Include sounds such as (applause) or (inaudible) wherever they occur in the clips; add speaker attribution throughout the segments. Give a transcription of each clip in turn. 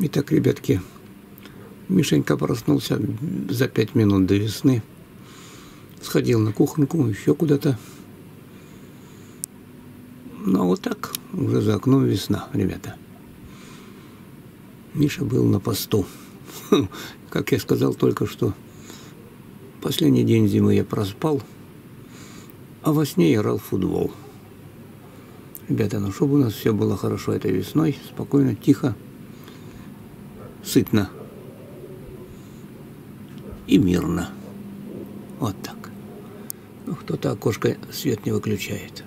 Speaker 1: Итак, ребятки, Мишенька проснулся за пять минут до весны. Сходил на кухонку, еще куда-то. Ну, а вот так, уже за окном весна, ребята. Миша был на посту. (laughs) Как я сказал только что, последний день зимы я проспал, а во сне играл в футбол. Ребята, ну чтобы у нас все было хорошо этой весной, спокойно, тихо, сытно и мирно. Вот так. Ну, кто-то окошко свет не выключает.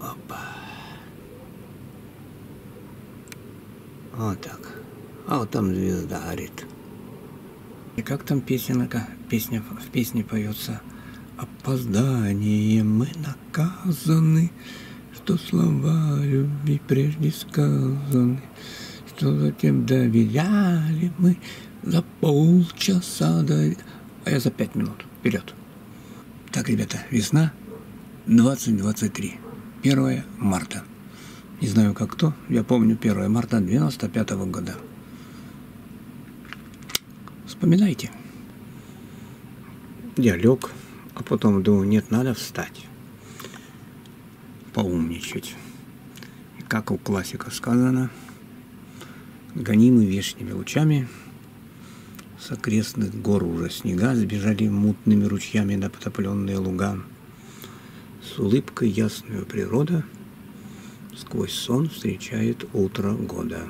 Speaker 1: Опа. Вот так. А вот там звезда горит. И как там песенка, песня в песне поется? Опозданием мы наказаны, что слова любви прежде сказаны, что затем доверяли мы за полчаса до... А я за пять минут. Вперед. Так, ребята, весна 2023. 1 марта. Не знаю, как кто. Я помню 1 марта 95 -го года. Вспоминайте. Я лег, а потом думаю, нет, надо встать. Поумничать. И как у классика сказано, гонимы вешними лучами, с окрестных гор уже снега сбежали мутными ручьями на потопленные луга. С улыбкой ясную природа сквозь сон встречает утро года.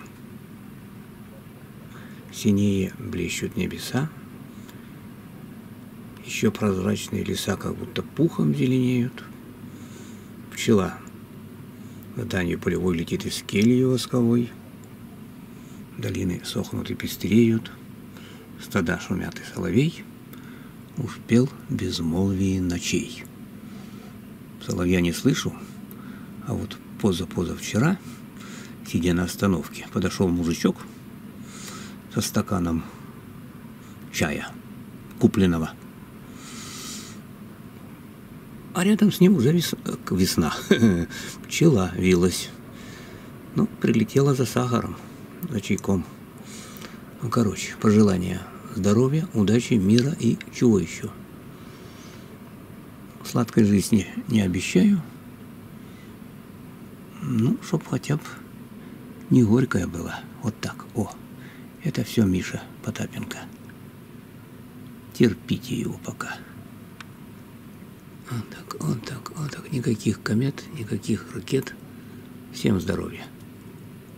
Speaker 1: Синее блещут небеса, еще прозрачные леса как будто пухом зеленеют. Пчела в данью полевой летит из кельи восковой. Долины сохнут и пестереют – стада шумят и соловей, Уж пел безмолвии ночей. Соловья не слышу, а вот поза-позавчера, сидя на остановке, подошел мужичок со стаканом чая, купленного. А рядом с ним уже весна. (laughs) Пчела вилась. Ну, прилетела за сахаром, чайком. Ну, короче, пожелания здоровья, удачи, мира и чего еще. Сладкой жизни не обещаю. Ну, чтоб хотя бы не горькая была. Вот так. О, это все Миша Потапенко. Терпите его пока. Вот так, вот так, вот так. Никаких комет, никаких ракет. Всем здоровья.